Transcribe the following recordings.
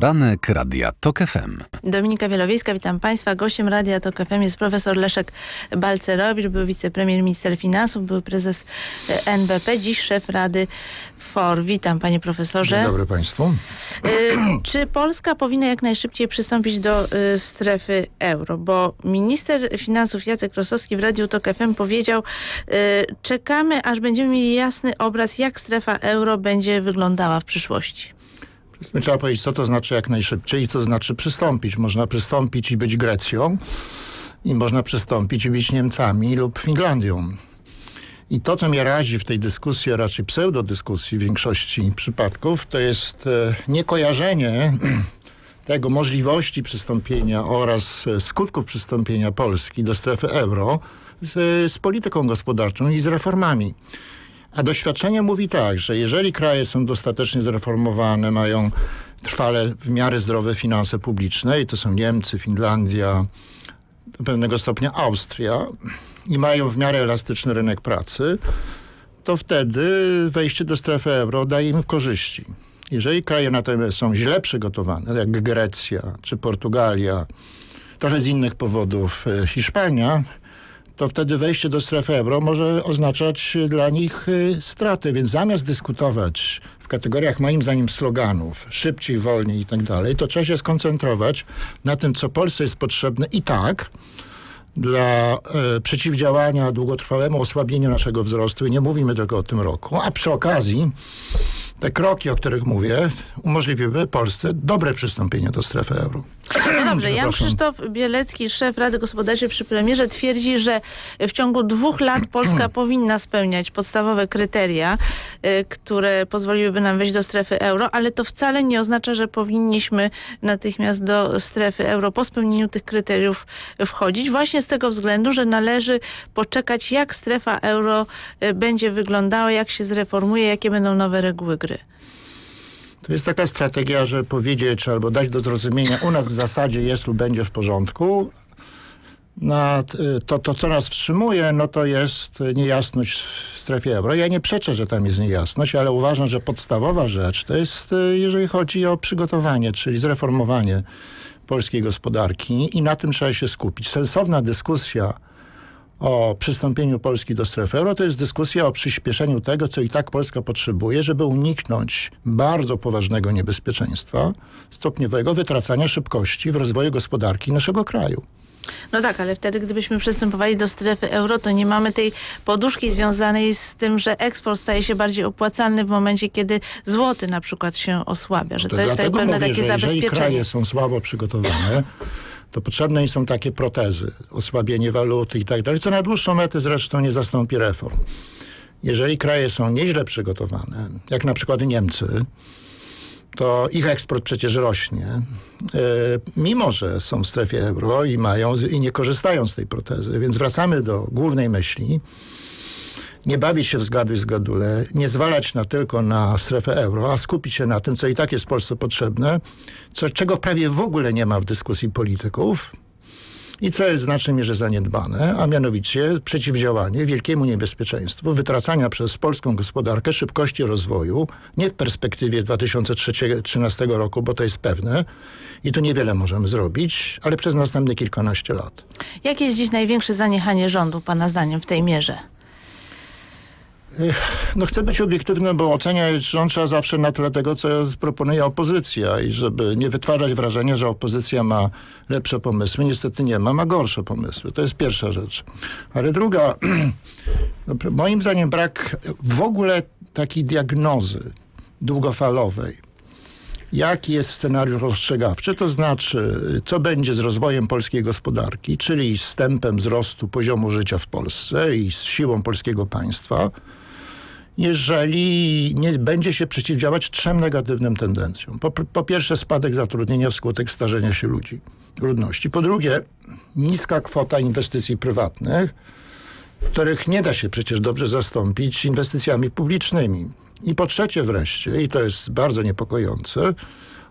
Poranek Radia TOK FM. Dominika Wielowiejska, witam Państwa. Gościem Radia TOK FM jest profesor Leszek Balcerowicz, był wicepremier minister finansów, był prezes e, NBP, dziś szef Rady FOR. Witam Panie Profesorze. Dzień dobry Państwu. Y, czy Polska powinna jak najszybciej przystąpić do y, strefy euro? Bo minister finansów Jacek Rosowski w Radiu TOK FM powiedział, czekamy aż będziemy mieli jasny obraz, jak strefa euro będzie wyglądała w przyszłości. Trzeba powiedzieć, co to znaczy jak najszybciej i co znaczy przystąpić. Można przystąpić i być Grecją i można przystąpić i być Niemcami lub Finlandią. I to, co mnie razi w tej dyskusji, a raczej pseudodyskusji w większości przypadków, to jest e, niekojarzenie tego możliwości przystąpienia oraz e, skutków przystąpienia Polski do strefy euro z, z polityką gospodarczą i z reformami. A doświadczenie mówi tak, że jeżeli kraje są dostatecznie zreformowane, mają trwale w miarę zdrowe finanse publiczne i to są Niemcy, Finlandia, do pewnego stopnia Austria i mają w miarę elastyczny rynek pracy, to wtedy wejście do strefy euro daje im korzyści. Jeżeli kraje natomiast są źle przygotowane, jak Grecja czy Portugalia, trochę z innych powodów e, Hiszpania, to wtedy wejście do strefy euro może oznaczać dla nich y, straty. Więc zamiast dyskutować w kategoriach moim zdaniem sloganów, szybciej, wolniej i tak dalej, to trzeba się skoncentrować na tym, co Polsce jest potrzebne i tak, dla e, przeciwdziałania długotrwałemu osłabieniu naszego wzrostu i nie mówimy tylko o tym roku, a przy okazji te kroki, o których mówię, umożliwiły Polsce dobre przystąpienie do strefy euro. No dobrze, Jan Krzysztof Bielecki, szef Rady Gospodarczej przy premierze twierdzi, że w ciągu dwóch lat Polska powinna spełniać podstawowe kryteria, y, które pozwoliłyby nam wejść do strefy euro, ale to wcale nie oznacza, że powinniśmy natychmiast do strefy euro po spełnieniu tych kryteriów wchodzić. Właśnie z tego względu, że należy poczekać, jak strefa euro y, będzie wyglądała, jak się zreformuje, jakie będą nowe reguły gry. To jest taka strategia, że powiedzieć albo dać do zrozumienia, u nas w zasadzie jest lub będzie w porządku, na to, to, co nas wstrzymuje, no to jest niejasność w strefie euro. Ja nie przeczę, że tam jest niejasność, ale uważam, że podstawowa rzecz to jest, jeżeli chodzi o przygotowanie, czyli zreformowanie polskiej gospodarki i na tym trzeba się skupić. Sensowna dyskusja o przystąpieniu Polski do strefy euro, to jest dyskusja o przyspieszeniu tego, co i tak Polska potrzebuje, żeby uniknąć bardzo poważnego niebezpieczeństwa stopniowego wytracania szybkości w rozwoju gospodarki naszego kraju. No tak, ale wtedy gdybyśmy przystępowali do strefy euro, to nie mamy tej poduszki związanej z tym, że eksport staje się bardziej opłacalny w momencie, kiedy złoty na przykład się osłabia, że to, to jest tutaj pewne mówię, takie zabezpieczenie. Jeżeli kraje są słabo przygotowane, to potrzebne są takie protezy, osłabienie waluty i tak dalej, co na dłuższą metę zresztą nie zastąpi reform. Jeżeli kraje są nieźle przygotowane, jak na przykład Niemcy, to ich eksport przecież rośnie, e, mimo że są w strefie euro i mają i nie korzystają z tej protezy. Więc wracamy do głównej myśli, nie bawić się w zgaduj zgadule, nie zwalać na tylko na strefę euro, a skupić się na tym, co i tak jest Polsce potrzebne, co, czego prawie w ogóle nie ma w dyskusji polityków i co jest w znacznej mierze zaniedbane, a mianowicie przeciwdziałanie wielkiemu niebezpieczeństwu wytracania przez polską gospodarkę szybkości rozwoju, nie w perspektywie 2013 roku, bo to jest pewne i tu niewiele możemy zrobić, ale przez następne kilkanaście lat. Jakie jest dziś największe zaniechanie rządu, pana zdaniem, w tej mierze? No chcę być obiektywny, bo oceniać rząd trzeba zawsze na tle tego, co proponuje opozycja i żeby nie wytwarzać wrażenia, że opozycja ma lepsze pomysły. Niestety nie ma, ma gorsze pomysły. To jest pierwsza rzecz. Ale druga, no, moim zdaniem brak w ogóle takiej diagnozy długofalowej. Jaki jest scenariusz ostrzegawczy? To znaczy, co będzie z rozwojem polskiej gospodarki, czyli z tempem wzrostu poziomu życia w Polsce i z siłą polskiego państwa, jeżeli nie będzie się przeciwdziałać trzem negatywnym tendencjom. Po, po pierwsze spadek zatrudnienia wskutek starzenia się ludzi, ludności. Po drugie niska kwota inwestycji prywatnych, których nie da się przecież dobrze zastąpić inwestycjami publicznymi. I po trzecie wreszcie, i to jest bardzo niepokojące,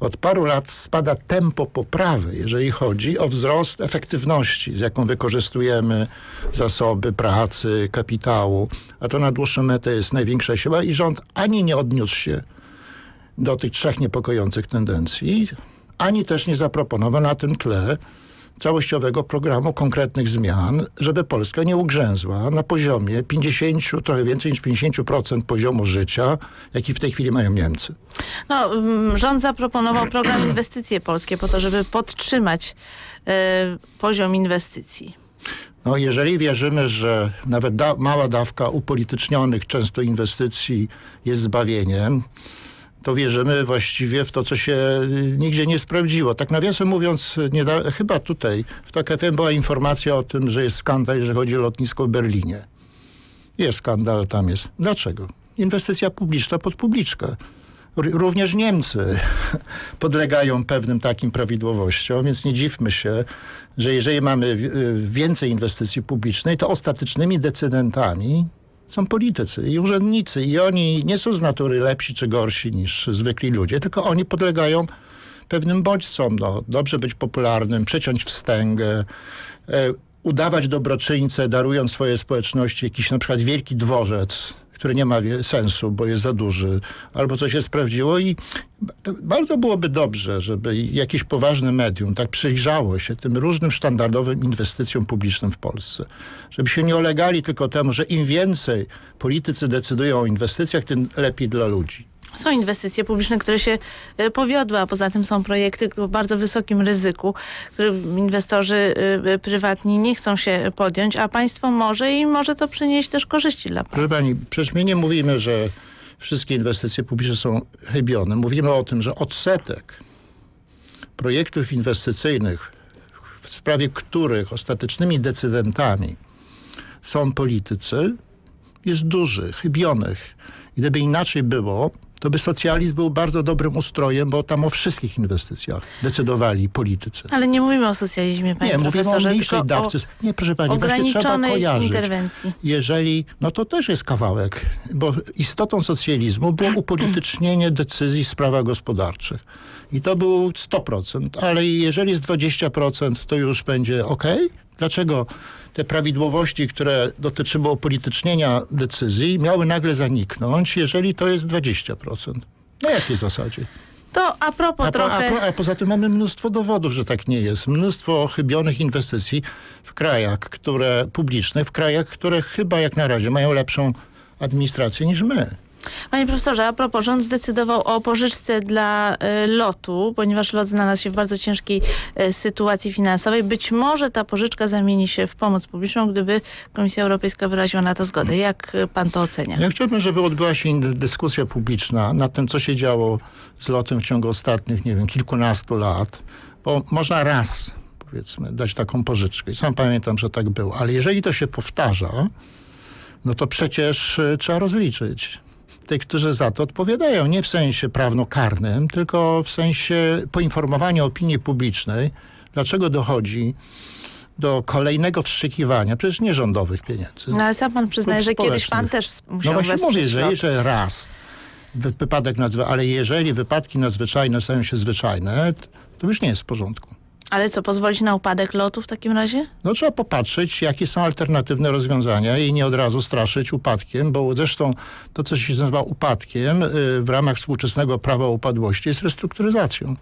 od paru lat spada tempo poprawy, jeżeli chodzi o wzrost efektywności, z jaką wykorzystujemy zasoby pracy, kapitału, a to na dłuższą metę jest największa siła i rząd ani nie odniósł się do tych trzech niepokojących tendencji, ani też nie zaproponował na tym tle całościowego programu konkretnych zmian, żeby Polska nie ugrzęzła na poziomie 50, trochę więcej niż 50% poziomu życia, jaki w tej chwili mają Niemcy. No, mm, rząd zaproponował program Inwestycje Polskie po to, żeby podtrzymać e, poziom inwestycji. No, jeżeli wierzymy, że nawet da mała dawka upolitycznionych często inwestycji jest zbawieniem, to wierzymy właściwie w to, co się y, nigdzie nie sprawdziło. Tak nawiasem mówiąc, chyba tutaj w TOK FM była informacja o tym, że jest skandal, jeżeli chodzi o lotnisko w Berlinie. Jest skandal, tam jest. Dlaczego? Inwestycja publiczna pod publiczkę. Również Niemcy podlegają pewnym takim prawidłowościom, więc nie dziwmy się, że jeżeli mamy y, więcej inwestycji publicznej, to ostatecznymi decydentami są politycy i urzędnicy i oni nie są z natury lepsi czy gorsi niż zwykli ludzie, tylko oni podlegają pewnym bodźcom. No, dobrze być popularnym, przeciąć wstęgę, e, udawać dobroczyńcę, darując swojej społeczności jakiś na przykład wielki dworzec, który nie ma sensu, bo jest za duży, albo coś się sprawdziło i bardzo byłoby dobrze, żeby jakieś poważne medium tak przyjrzało się tym różnym standardowym inwestycjom publicznym w Polsce. Żeby się nie olegali tylko temu, że im więcej politycy decydują o inwestycjach, tym lepiej dla ludzi. Są inwestycje publiczne, które się e, powiodły, a poza tym są projekty o bardzo wysokim ryzyku, które inwestorzy e, e, prywatni nie chcą się podjąć, a państwo może i może to przynieść też korzyści dla państwa. Proszę pani, przecież my nie mówimy, że wszystkie inwestycje publiczne są chybione. Mówimy o tym, że odsetek projektów inwestycyjnych, w sprawie których ostatecznymi decydentami są politycy, jest duży, chybionych. Gdyby inaczej było, to by socjalizm był bardzo dobrym ustrojem, bo tam o wszystkich inwestycjach decydowali politycy. Ale nie mówimy o socjalizmie, panie Nie, mówimy o mniejszej dawce. Nie, proszę pani, właśnie trzeba kojarzyć. interwencji. Jeżeli, no to też jest kawałek, bo istotą socjalizmu było upolitycznienie decyzji w sprawach gospodarczych. I to był 100%, ale jeżeli jest 20%, to już będzie ok. Dlaczego te prawidłowości, które dotyczyły upolitycznienia decyzji, miały nagle zaniknąć, jeżeli to jest 20%. Na jakiej zasadzie? To a propos a, trochę... A, a, poza tym mamy mnóstwo dowodów, że tak nie jest. Mnóstwo chybionych inwestycji w krajach, które publiczne, w krajach, które chyba jak na razie mają lepszą administrację niż my. Panie profesorze, a propos, rząd zdecydował o pożyczce dla y, lotu, ponieważ lot znalazł się w bardzo ciężkiej y, sytuacji finansowej. Być może ta pożyczka zamieni się w pomoc publiczną, gdyby Komisja Europejska wyraziła na to zgodę. Jak y, pan to ocenia? Ja chciałbym, żeby odbyła się dyskusja publiczna nad tym, co się działo z lotem w ciągu ostatnich, nie wiem, kilkunastu lat. Bo można raz, powiedzmy, dać taką pożyczkę. I sam pamiętam, że tak było. Ale jeżeli to się powtarza, no to przecież trzeba rozliczyć tych, którzy za to odpowiadają. Nie w sensie prawnokarnym, tylko w sensie poinformowania opinii publicznej, dlaczego dochodzi do kolejnego wstrzykiwania, przecież nie rządowych pieniędzy. No ale sam pan przyznaje, że kiedyś pan też musiał No właśnie mówię, że, że raz wypadek nadzwyczajny, ale jeżeli wypadki nadzwyczajne stają się zwyczajne, to już nie jest w porządku. Ale co, pozwolić na upadek lotu w takim razie? No trzeba popatrzeć, jakie są alternatywne rozwiązania i nie od razu straszyć upadkiem, bo zresztą to, co się nazywa upadkiem y, w ramach współczesnego prawa upadłości jest restrukturyzacją.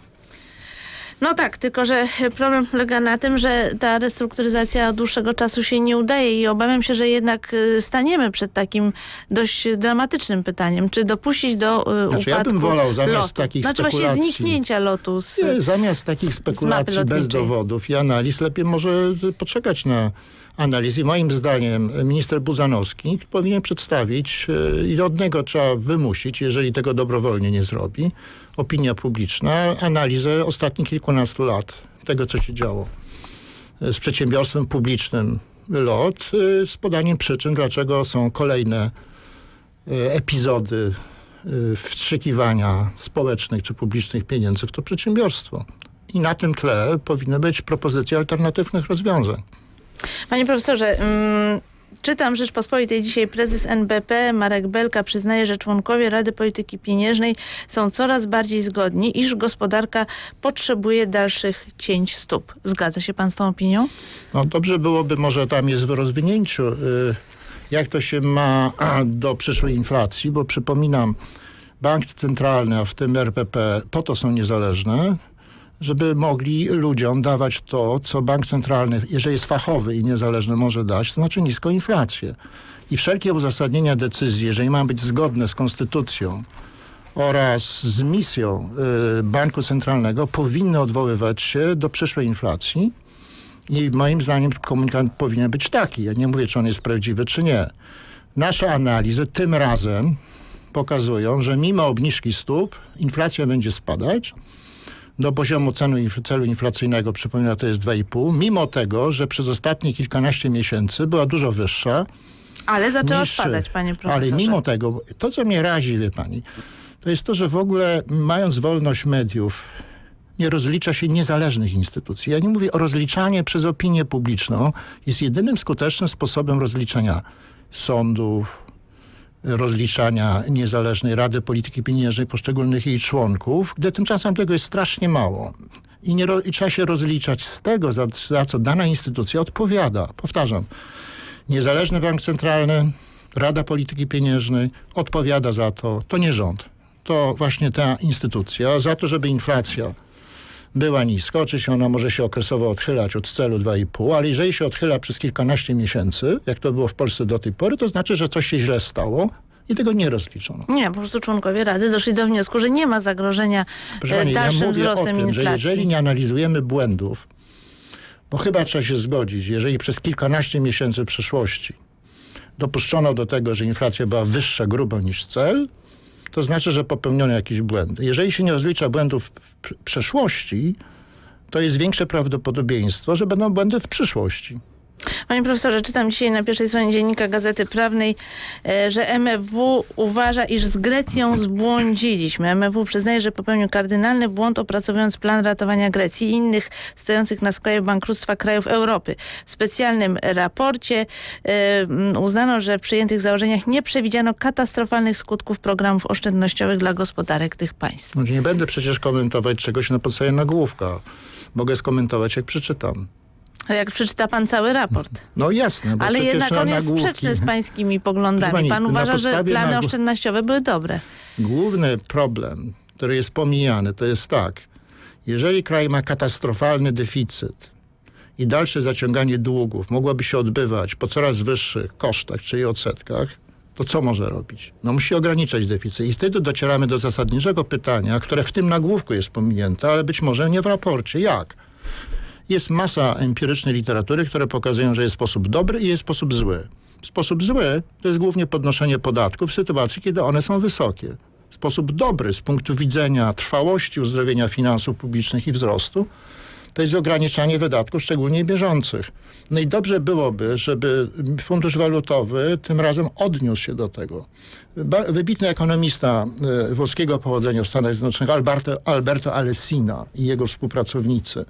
No tak, tylko że problem polega na tym, że ta restrukturyzacja od dłuższego czasu się nie udaje i obawiam się, że jednak y, staniemy przed takim dość dramatycznym pytaniem, czy dopuścić do y, znaczy, upadku ja bym wolał zamiast lotu. takich znaczy spekulacji... właśnie zniknięcia lotu z nie, Zamiast takich spekulacji bez dowodów i analiz lepiej może poczekać na analizy. Moim zdaniem minister Buzanowski powinien przedstawić y, i od niego trzeba wymusić, jeżeli tego dobrowolnie nie zrobi, opinia publiczna, analizę ostatnich kilkunastu lat tego, co się działo z przedsiębiorstwem publicznym LOT y, z podaniem przyczyn, dlaczego są kolejne epizody wstrzykiwania społecznych czy publicznych pieniędzy w to przedsiębiorstwo. I na tym tle powinny być propozycje alternatywnych rozwiązań. Panie profesorze, mm, czytam Rzeczpospolitej dzisiaj prezes NBP Marek Belka przyznaje, że członkowie Rady Polityki Pieniężnej są coraz bardziej zgodni, iż gospodarka potrzebuje dalszych cięć stóp. Zgadza się pan z tą opinią? No dobrze byłoby, może tam jest w rozwinięciu, y, jak to się ma do przyszłej inflacji, bo przypominam, bank centralny, a w tym RPP, po to są niezależne, żeby mogli ludziom dawać to, co bank centralny, jeżeli jest fachowy i niezależny, może dać, to znaczy niską inflację. I wszelkie uzasadnienia decyzji, jeżeli mają być zgodne z konstytucją oraz z misją y, banku centralnego, powinny odwoływać się do przyszłej inflacji. I moim zdaniem komunikat powinien być taki. Ja nie mówię, czy on jest prawdziwy, czy nie. Nasze analizy tym razem pokazują, że mimo obniżki stóp inflacja będzie spadać do poziomu cenu, celu inflacyjnego, przypominam, to jest 2,5, mimo tego, że przez ostatnie kilkanaście miesięcy była dużo wyższa. Ale zaczęła niż, spadać, panie profesorze. Ale mimo tego, to co mnie razi, wie pani, to jest to, że w ogóle mając wolność mediów, nie rozlicza się niezależnych instytucji. Ja nie mówię o rozliczanie przez opinię publiczną. Jest jedynym skutecznym sposobem rozliczania sądów, rozliczania niezależnej Rady Polityki Pieniężnej poszczególnych jej członków, gdy tymczasem tego jest strasznie mało. I, nie, i trzeba się rozliczać z tego, za, za co dana instytucja odpowiada. Powtarzam, niezależny bank centralny, Rada Polityki Pieniężnej odpowiada za to. To nie rząd. To właśnie ta instytucja. Za to, żeby inflacja była niska. Oczywiście ona może się okresowo odchylać od celu 2,5, ale jeżeli się odchyla przez kilkanaście miesięcy, jak to było w Polsce do tej pory, to znaczy, że coś się źle stało i tego nie rozliczono. Nie, po prostu członkowie Rady doszli do wniosku, że nie ma zagrożenia Proszę pani, dalszym ja wzrostem tym, inflacji. Że jeżeli nie analizujemy błędów, bo chyba trzeba się zgodzić, jeżeli przez kilkanaście miesięcy przeszłości dopuszczono do tego, że inflacja była wyższa grubo niż cel, to znaczy, że popełniono jakieś błędy. Jeżeli się nie rozlicza błędów w przeszłości, to jest większe prawdopodobieństwo, że będą błędy w przyszłości. Panie profesorze, czytam dzisiaj na pierwszej stronie dziennika Gazety Prawnej, e, że MFW uważa, iż z Grecją zbłądziliśmy. MFW przyznaje, że popełnił kardynalny błąd opracowując plan ratowania Grecji i innych stojących na skraju bankructwa krajów Europy. W specjalnym raporcie e, uznano, że w przyjętych założeniach nie przewidziano katastrofalnych skutków programów oszczędnościowych dla gospodarek tych państw. Nie będę przecież komentować czegoś na podstawie nagłówka. Mogę skomentować, jak przeczytam. Jak przeczyta pan cały raport. No jasne. Ale jednak on jest sprzeczny z pańskimi poglądami. Pani, pan uważa, że plany oszczędnościowe były dobre. Główny problem, który jest pomijany, to jest tak. Jeżeli kraj ma katastrofalny deficyt i dalsze zaciąganie długów mogłoby się odbywać po coraz wyższych kosztach, czyli odsetkach, to co może robić? No musi ograniczać deficyt. I wtedy docieramy do zasadniczego pytania, które w tym nagłówku jest pominięte, ale być może nie w raporcie. Jak? Jest masa empirycznej literatury, które pokazują, że jest sposób dobry i jest sposób zły. Sposób zły to jest głównie podnoszenie podatków w sytuacji, kiedy one są wysokie. Sposób dobry z punktu widzenia trwałości uzdrowienia finansów publicznych i wzrostu to jest ograniczanie wydatków, szczególnie bieżących. No i dobrze byłoby, żeby Fundusz Walutowy tym razem odniósł się do tego. Wybitny ekonomista y, włoskiego pochodzenia w Stanach Zjednoczonych, Alberto, Alberto Alessina i jego współpracownicy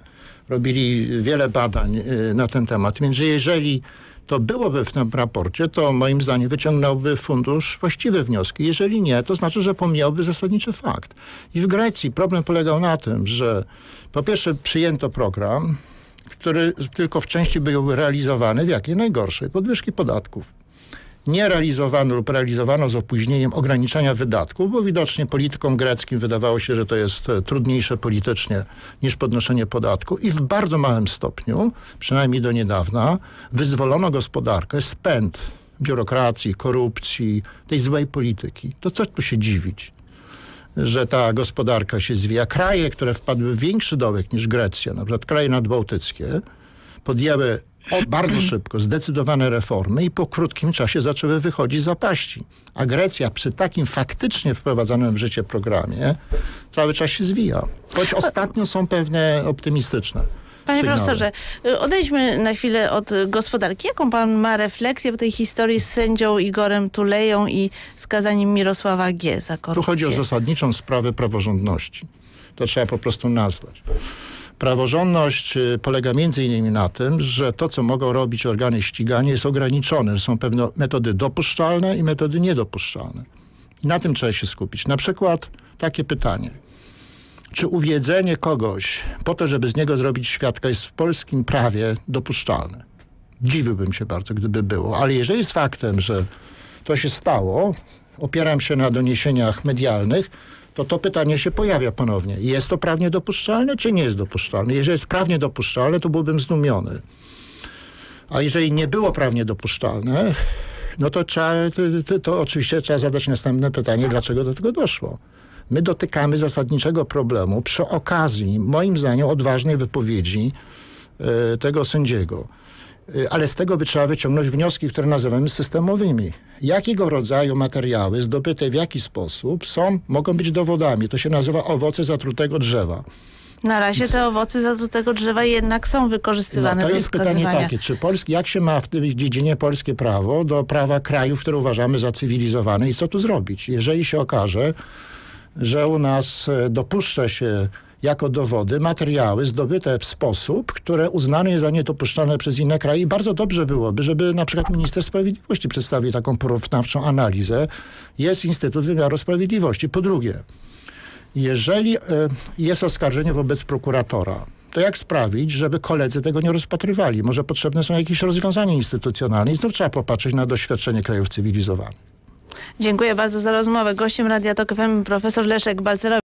robili wiele badań y, na ten temat. Więc jeżeli to byłoby w tym raporcie, to moim zdaniem wyciągnąłby fundusz właściwe wnioski. Jeżeli nie, to znaczy, że pomijałby zasadniczy fakt. I w Grecji problem polegał na tym, że po pierwsze przyjęto program, który tylko w części był realizowany w jakiej najgorszej podwyżki podatków nie realizowano lub realizowano z opóźnieniem ograniczenia wydatków, bo widocznie politykom greckim wydawało się, że to jest e, trudniejsze politycznie niż podnoszenie podatku i w bardzo małym stopniu, przynajmniej do niedawna, wyzwolono gospodarkę z pęd biurokracji, korupcji, tej złej polityki. To co tu się dziwić? że ta gospodarka się zwija. Kraje, które wpadły w większy dołek niż Grecja, na przykład kraje nadbałtyckie, podjęły bardzo szybko, zdecydowane reformy i po krótkim czasie zaczęły wychodzić z zapaści. A Grecja przy takim faktycznie wprowadzonym w życie programie cały czas się zwija. Choć ostatnio są pewne optymistyczne. Panie sygnały. profesorze, odejdźmy na chwilę od gospodarki. Jaką pan ma refleksję po tej historii z sędzią Igorem Tuleją i skazaniem Mirosława G. za korupcję? Tu chodzi o zasadniczą sprawę praworządności. To trzeba po prostu nazwać. Praworządność y, polega między innymi na tym, że to, co mogą robić organy ścigania jest ograniczone, że są pewne metody dopuszczalne i metody niedopuszczalne. I na tym trzeba się skupić. Na przykład takie pytanie. Czy uwiedzenie kogoś po to, żeby z niego zrobić świadka jest w polskim prawie dopuszczalne? Dziwiłbym się bardzo, gdyby było. Ale jeżeli jest faktem, że to się stało, opieram się na doniesieniach medialnych, to to pytanie się pojawia ponownie. Jest to prawnie dopuszczalne, czy nie jest dopuszczalne? Jeżeli jest prawnie dopuszczalne, to byłbym zdumiony. A jeżeli nie było prawnie dopuszczalne, no to, trzeba, to, to, oczywiście trzeba zadać następne pytanie, dlaczego do tego doszło. My dotykamy zasadniczego problemu przy okazji, moim zdaniem, odważnej wypowiedzi e, tego sędziego. E, ale z tego by trzeba wyciągnąć wnioski, które nazywamy systemowymi. Jakiego rodzaju materiały zdobyte w jaki sposób są, mogą być dowodami. To się nazywa owoce zatrutego drzewa. Na razie te owoce zatrutego drzewa jednak są wykorzystywane No, to jest pytanie takie, czy polski, jak się ma w tej dziedzinie polskie prawo do prawa krajów, które uważamy za cywilizowane i co tu zrobić? Jeżeli się okaże, że u nas e, dopuszcza się jako dowody materiały zdobyte w sposób, które uznane jest za niedopuszczalne przez inne kraje i bardzo dobrze byłoby, żeby na przykład minister sprawiedliwości przedstawił taką porównawczą analizę. Jest Instytut Wymiaru Sprawiedliwości. Po drugie, jeżeli e, jest oskarżenie wobec prokuratora, to jak sprawić, żeby koledzy tego nie rozpatrywali? Może potrzebne są jakieś rozwiązania instytucjonalne i znów trzeba popatrzeć na doświadczenie krajów cywilizowanych. Dziękuję bardzo za rozmowę. Gościem Radia Tok FM profesor Leszek Balcerowicz.